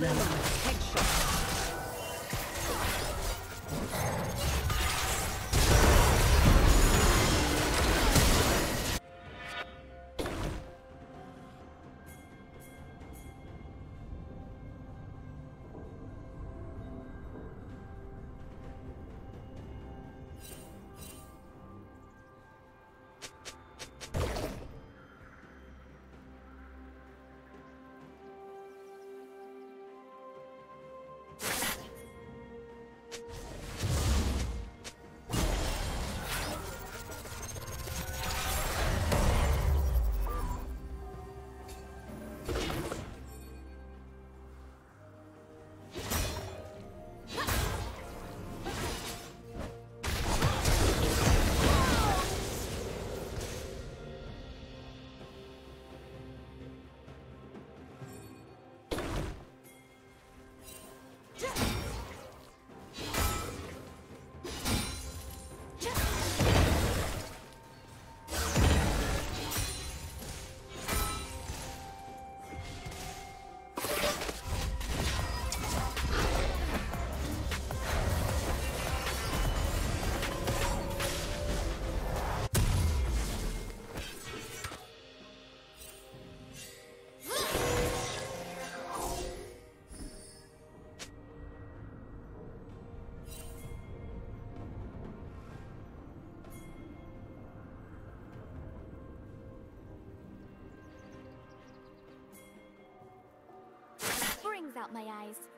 Love. Out my eyes.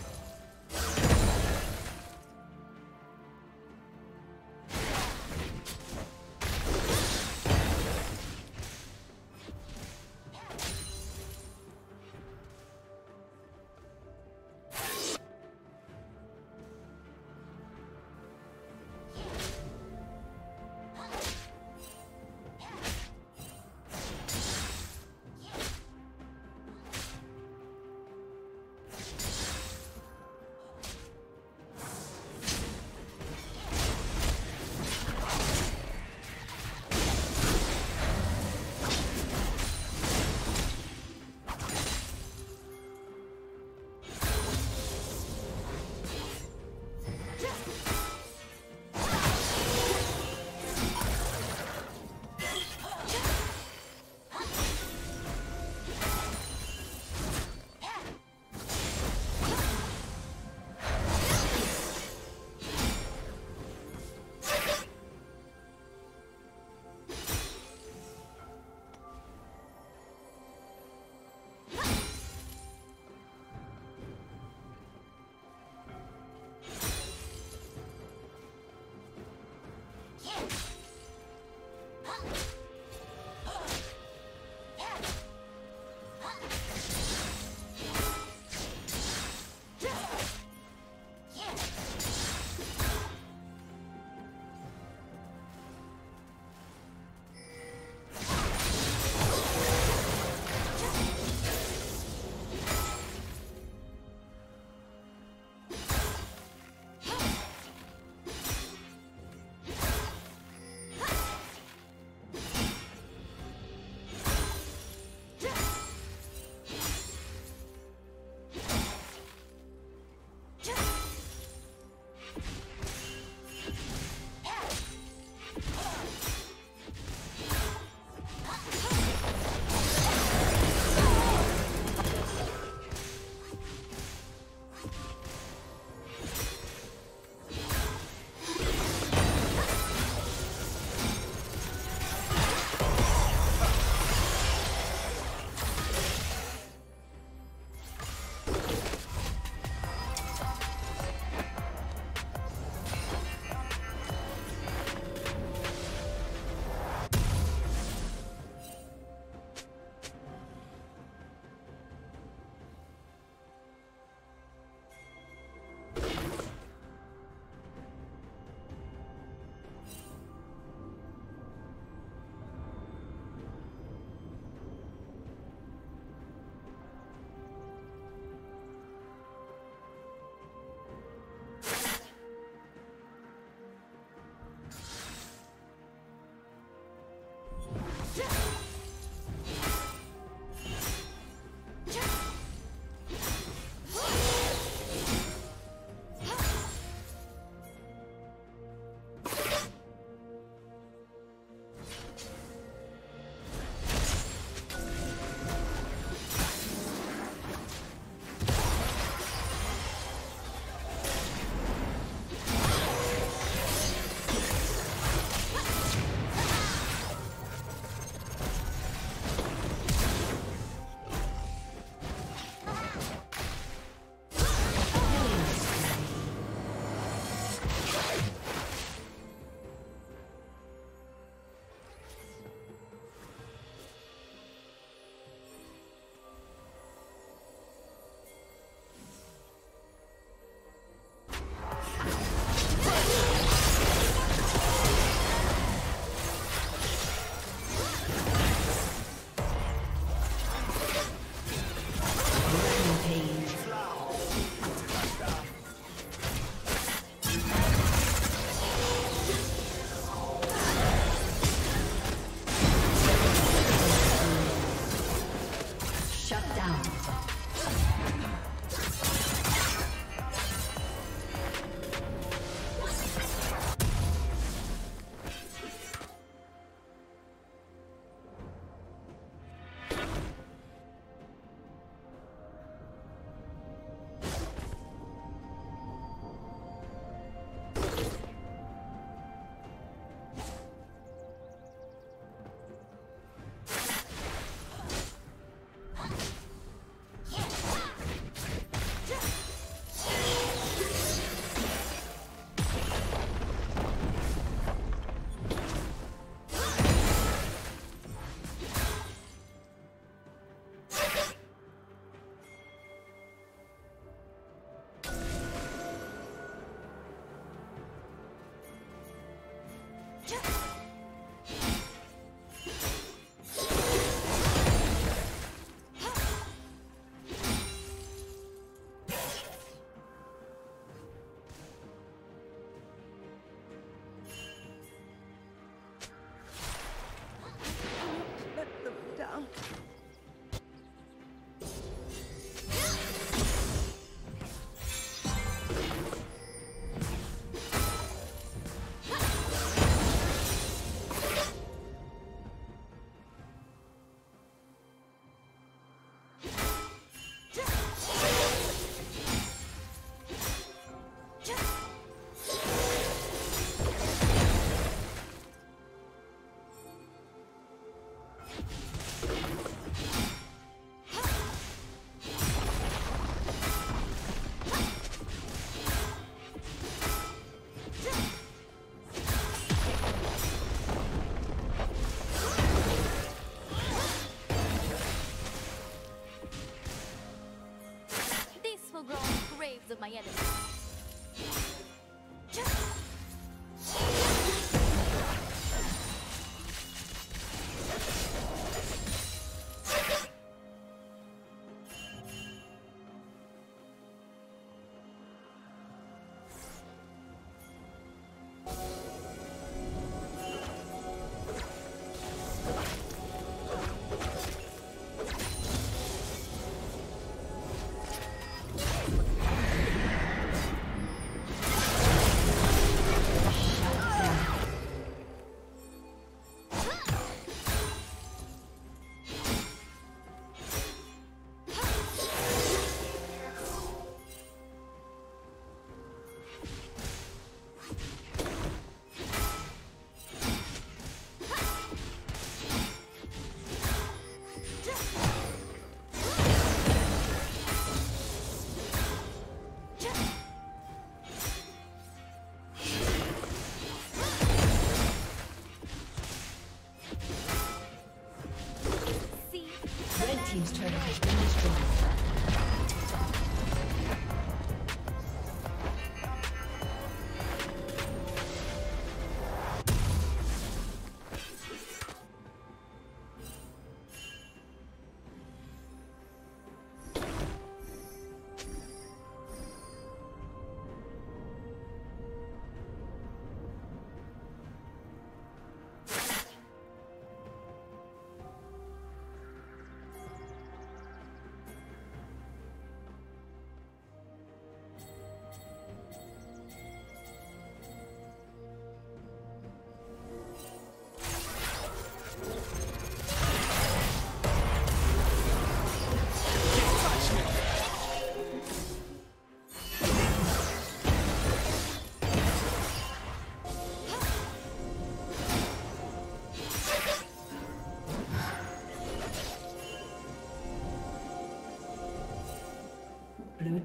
Of my enemies.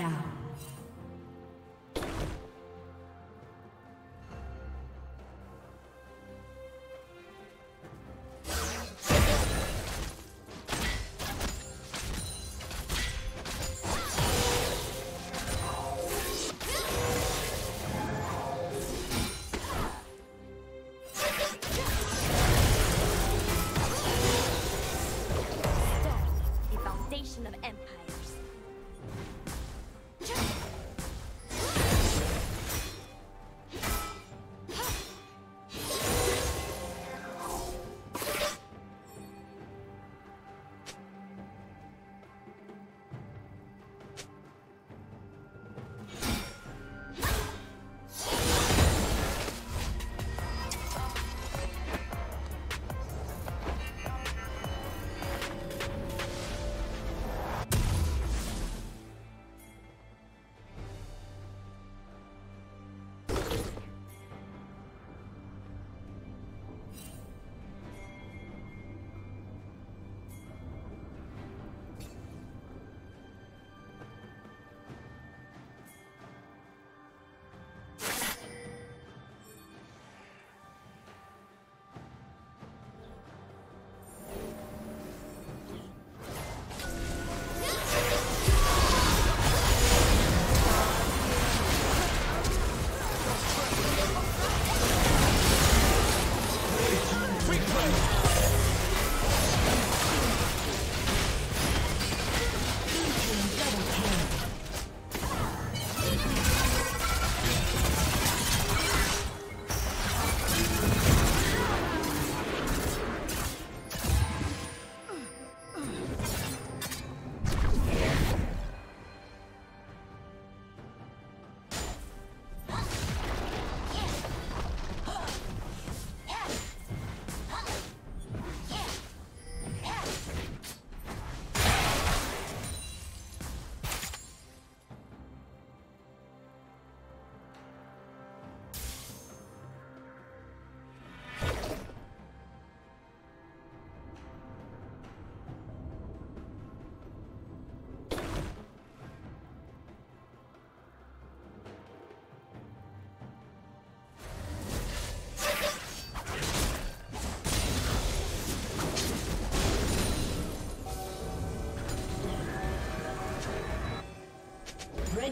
Down.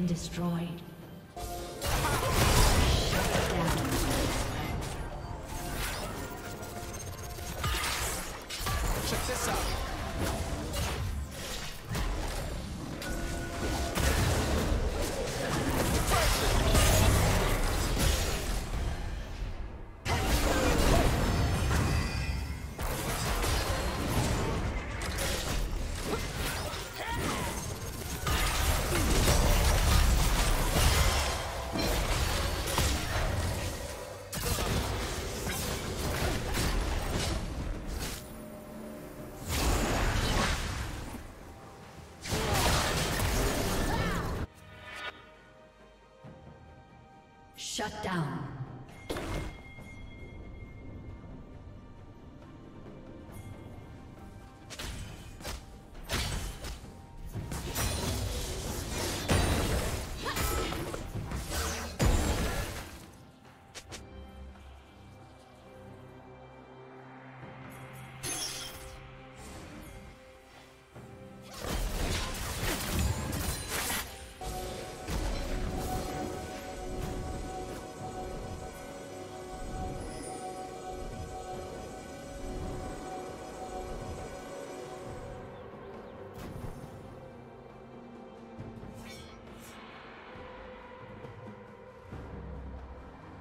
Been destroyed. Shut down.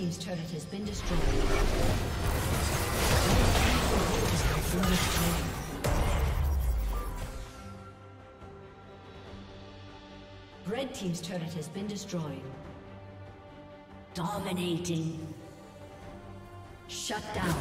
Team's turret has been destroyed. Red team's inhibitor has been destroyed. Red team's turret has been destroyed. Dominating. Shut down.